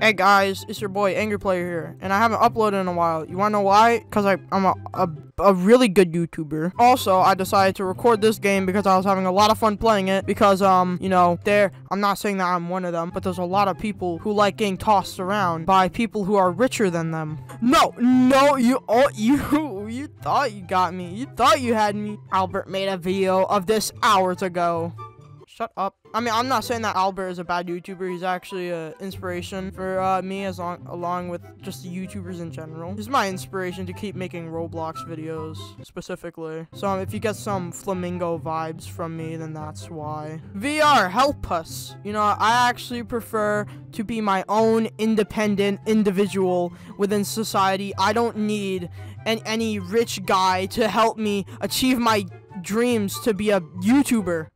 Hey guys, it's your boy AngryPlaayer here, and I haven't uploaded in a while. You wanna know why? Because I'm a, a, a really good YouTuber. Also, I decided to record this game because I was having a lot of fun playing it. Because, um, you know, there, I'm not saying that I'm one of them, but there's a lot of people who like getting tossed around by people who are richer than them. No, no, you, oh, you, you thought you got me. You thought you had me. Albert made a video of this hours ago. Shut up. I mean, I'm not saying that Albert is a bad YouTuber. He's actually an inspiration for uh, me as long along with just YouTubers in general. He's my inspiration to keep making Roblox videos specifically. So um, if you get some flamingo vibes from me, then that's why. VR, help us. You know, I actually prefer to be my own independent individual within society. I don't need an any rich guy to help me achieve my dreams to be a YouTuber.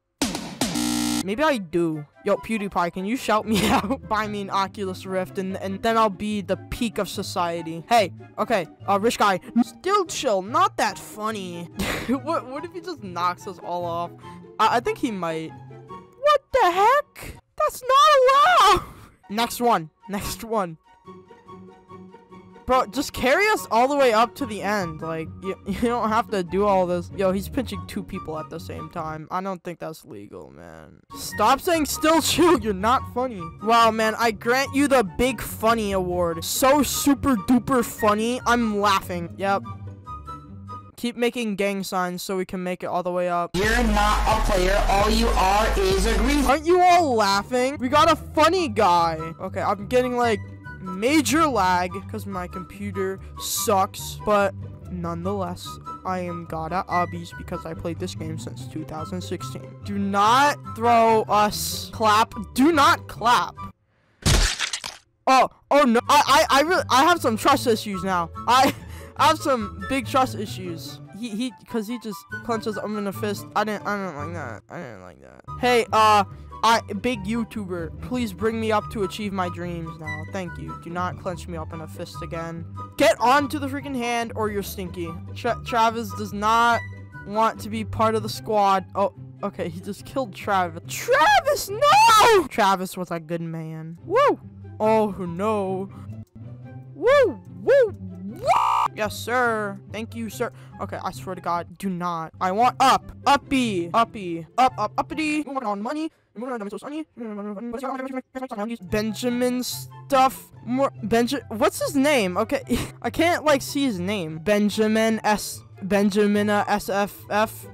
Maybe I do. Yo, PewDiePie, can you shout me out? Buy me an Oculus Rift, and, and then I'll be the peak of society. Hey, okay, uh, rich guy, still chill, not that funny. what, what if he just knocks us all off? I, I think he might. What the heck? That's not allowed! Next one, next one. Bro, just carry us all the way up to the end. Like, you, you don't have to do all this. Yo, he's pinching two people at the same time. I don't think that's legal, man. Stop saying still chill. You're not funny. Wow, man, I grant you the big funny award. So super duper funny. I'm laughing. Yep. Keep making gang signs so we can make it all the way up. You're not a player. All you are is a green. Aren't you all laughing? We got a funny guy. Okay, I'm getting like major lag because my computer sucks, but nonetheless, I am god at obbies because I played this game since 2016. Do not throw us clap. Do not clap. Oh, oh no, I, I, I really, I have some trust issues now. I, I have some big trust issues. He, he, cause he just clenches them in a fist. I didn't, I didn't like that. I didn't like that. Hey, uh, I, big YouTuber, please bring me up to achieve my dreams now. Thank you. Do not clench me up in a fist again. Get onto the freaking hand or you're stinky. Tra Travis does not want to be part of the squad. Oh, okay. He just killed Travis. Travis, no! Travis was a good man. Woo! Oh, no. Woo! Woo! Yes, sir. Thank you, sir. Okay, I swear to God, do not. I want up. Uppy. Uppy. Up, up, uppity. on money. Benjamin stuff. More Benjamin. What's his name? Okay, I can't like see his name. Benjamin S. Benjamin uh, SFF.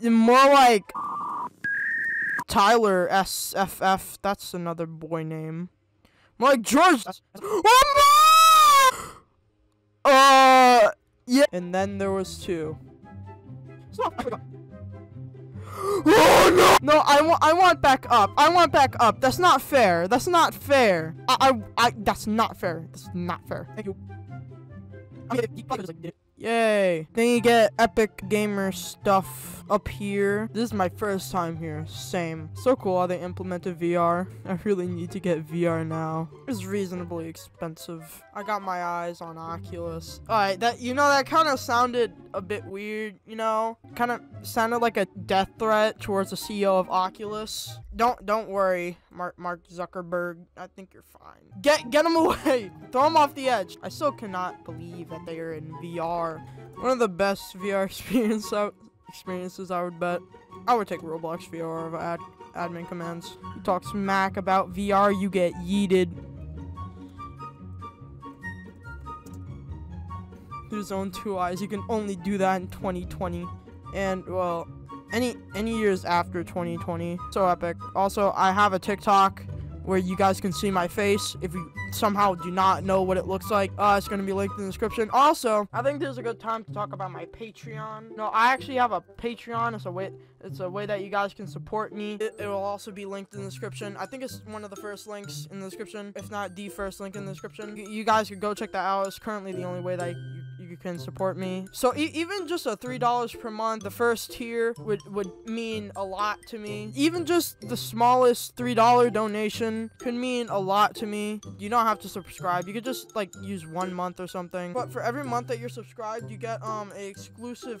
More like Tyler SFF. That's another boy name. More like George. Oh no! Uh, yeah. And then there was two. Stop. Oh no! No, I want I want back up. I want back up. That's not fair. That's not fair. I I, I that's not fair. That's not fair. Thank you. Yay. Then you get Epic Gamer stuff up here. This is my first time here. Same. So cool how they implemented VR. I really need to get VR now. It's reasonably expensive. I got my eyes on Oculus. Alright, that you know that kind of sounded a bit weird, you know? Kind of sounded like a death threat towards the CEO of Oculus. Don't don't worry, Mark Mark Zuckerberg. I think you're fine. Get get him away. Throw him off the edge. I still cannot believe that they are in VR. One of the best VR experience experiences I would bet. I would take Roblox VR ad admin commands. You talk smack about VR, you get yeeted. His own two eyes. You can only do that in 2020. And well, any any years after 2020. So epic. Also, I have a TikTok where you guys can see my face if you somehow do not know what it looks like. Uh it's to be linked in the description. Also i think this is a good time to talk about my patreon. No i actually have a patreon. It's a way it's a way that you guys can support me. It, it will also be linked in the description. I think it's one of the first links in the description if not the first link in the description. You, you guys could go check that out. It's currently the only way that you you can support me. So e even just a $3 per month, the first tier would, would mean a lot to me. Even just the smallest $3 donation could mean a lot to me. You don't have to subscribe. You could just like use one month or something. But for every month that you're subscribed, you get um a exclusive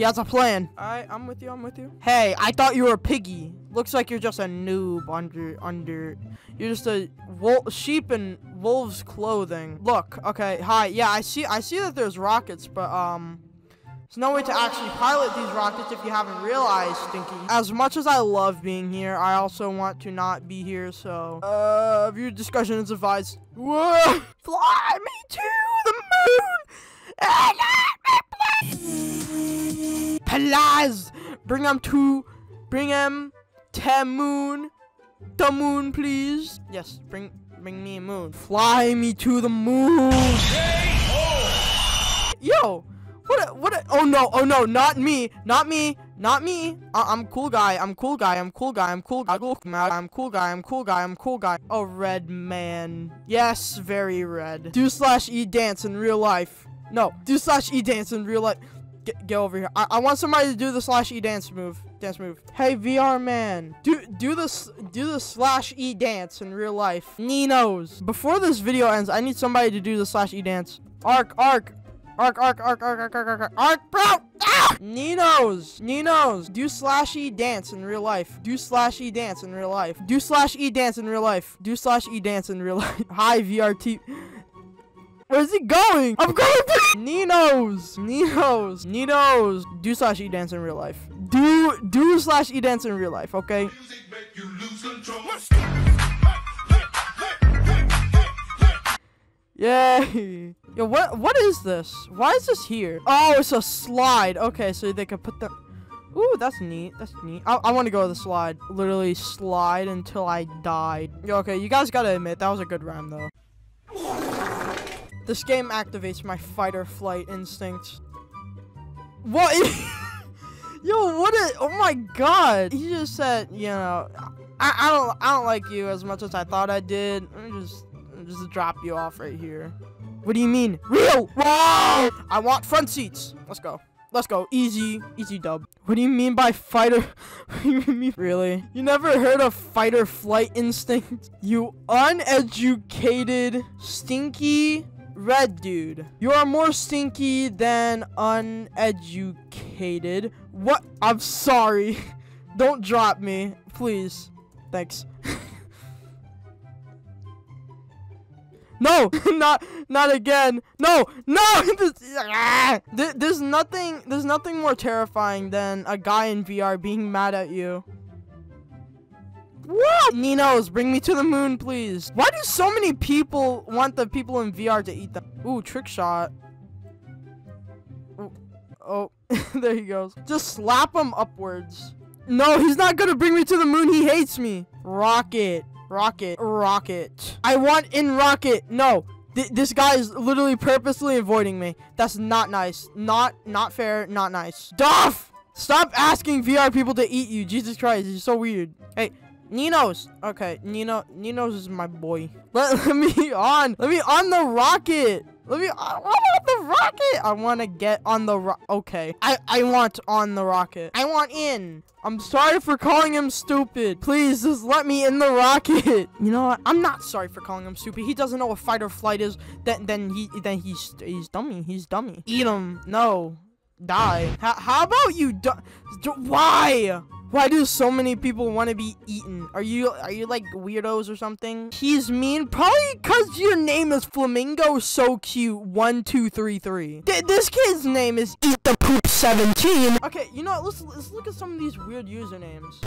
He has a plan. Alright, I'm with you, I'm with you. Hey, I thought you were a piggy. Looks like you're just a noob under under you're just a wol sheep in wolf's clothing. Look, okay, hi. Yeah, I see I see that there's rockets, but um there's no way to actually pilot these rockets if you haven't realized, Stinky. As much as I love being here, I also want to not be here, so... Uh, viewer discussion is advised. Whoa! Fly me to the moon! Please! Bring him to... Bring him... to moon. The moon, please. Yes, bring... Bring me a moon. Fly me to the moon! Yo! What? A, what? A, oh no! Oh no! Not me! Not me! Not me! I, I'm cool guy. I'm cool guy. I'm cool guy. I'm cool guy. I'm cool guy. I'm cool guy. I'm cool guy. Oh, red man. Yes, very red. Do slash e dance in real life. No, do slash e dance in real life. Get, get over here. I, I want somebody to do the slash e dance move. Dance move. Hey VR man, do do this do the slash e dance in real life. Ninos. Before this video ends, I need somebody to do the slash e dance. Arc, arc, Arc, arc, arc, arc, arc, arc, arc, arc, bro! Ah! Ninos! Ninos! Do slash E dance in real life. Do slash E dance in real life. Do slash E dance in real life. Do slash E dance in real life. Hi, VRT. Where's he going? I'm going to Ninos! Ninos! Ninos! Do slash E dance in real life. Do, do slash E dance in real life, okay? Yay! Yo, what what is this? Why is this here? Oh, it's a slide. Okay, so they can put the. Ooh, that's neat. That's neat. I, I want to go to the slide. Literally slide until I died. Yo, okay, you guys gotta admit that was a good rhyme though. This game activates my fight or flight instincts. What? Yo, what? Oh my god! He just said, you know, I, I don't I don't like you as much as I thought I did. Let me just just drop you off right here. What do you mean? Real! Whoa! I want front seats. Let's go. Let's go. Easy. Easy dub. What do you mean by fighter? really? You never heard of fight or flight instinct? You uneducated, stinky red dude. You are more stinky than uneducated. What? I'm sorry. Don't drop me. Please. Thanks. No, not not again. No, no. There's nothing. There's nothing more terrifying than a guy in VR being mad at you. What? Ninos, bring me to the moon, please. Why do so many people want the people in VR to eat them? Ooh, trick shot. Ooh. Oh, oh there he goes. Just slap him upwards. No, he's not gonna bring me to the moon. He hates me. Rocket. Rocket. Rocket. I want in Rocket. No. Th this guy is literally purposely avoiding me. That's not nice. Not, not fair. Not nice. Duff! Stop asking VR people to eat you. Jesus Christ. You're so weird. Hey, Ninos. Okay, Nino. Ninos is my boy. Let, let me on. Let me on the rocket. Let me. Want the rocket. I want to get on the ro Okay. I I want on the rocket. I want in. I'm sorry for calling him stupid. Please just let me in the rocket. You know what? I'm not sorry for calling him stupid. He doesn't know what fight or flight is. Then then he then he's he's dummy. He's dummy. Eat him. No. Die. H how about you? Why? Why do so many people want to be eaten? Are you are you like weirdos or something? He's mean, probably because your name is Flamingo So Cute One Two Three Three. Th this kid's name is Eat the Poop Seventeen. Okay, you know what? Let's let's look at some of these weird usernames.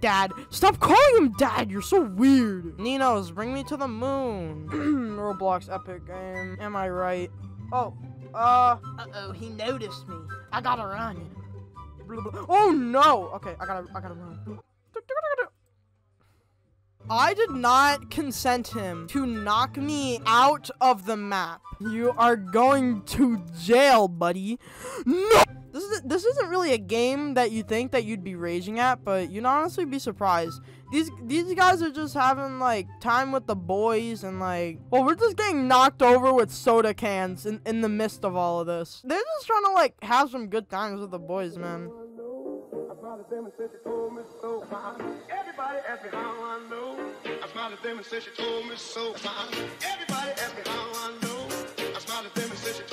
Dad. Stop calling him Dad. You're so weird. Ninos, bring me to the moon. Roblox epic game. Am I right? Oh, uh, uh-oh, he noticed me. I gotta run. Oh no! Okay, I gotta, I gotta run. I did not consent him to knock me out of the map. You are going to jail, buddy. No! This is this isn't really a game that you think that you'd be raging at, but you'd honestly be surprised. These these guys are just having like time with the boys and like well we're just getting knocked over with soda cans in, in the midst of all of this. They're just trying to like have some good times with the boys, man. Everybody ask me how I know. I smiled at them and said she